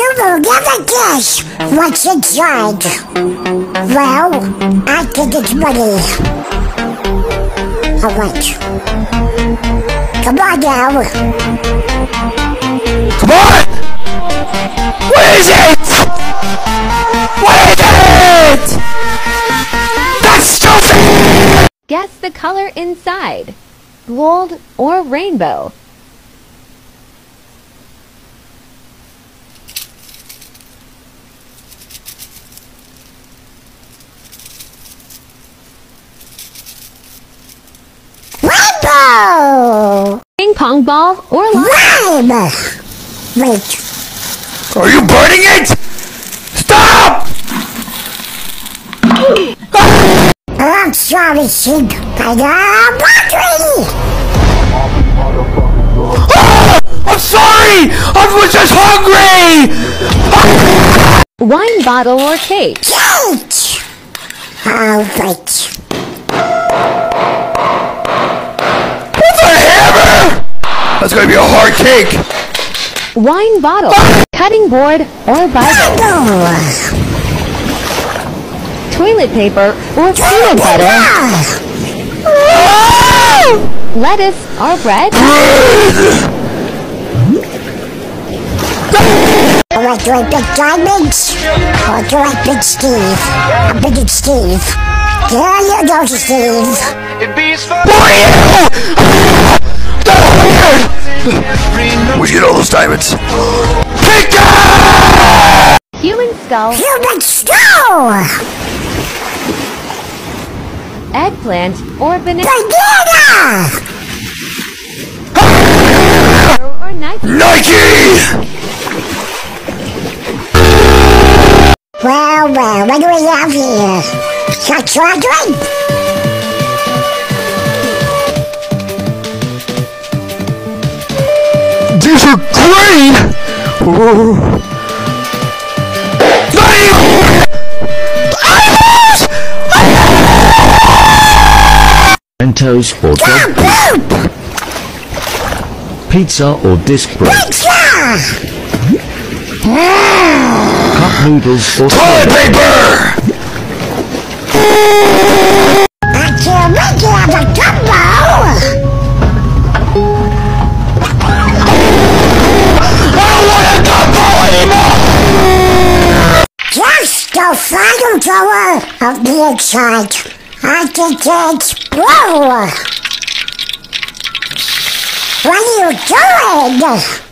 You will never guess what's inside. Well, I think it's money. Oh, wait. Come on now. Come on! What is it? What is it? That's stupid! Guess the color inside. Gold or rainbow? Rainbow! Ping ball or lime? Lime! Wait. Are you burning it? Stop! I'm sorry, Sid. I got battery! Ah! I'm sorry! I was just hungry! Wine bottle or cake? Cake! Oh, wait. That's gonna be a hard cake! Wine bottle, cutting board or Bible? Toilet paper or peanut butter? Ah! Lettuce or bread? do I do I big diamonds? Or do I big Steve? I'm big Steve. There you go, Steve. Who are you? Where'd you get all those diamonds? Pika! Human skull, Human skull! eggplant or banana? Banana! Or Nike? Nike! Well, well, what do we have here? Hot chocolate? These are green! Mentos or dog Boop! pizza or disc bread, Pizza! cup noodles or Toilet paper! The final tower of the inside. I think it's blue. What are you doing?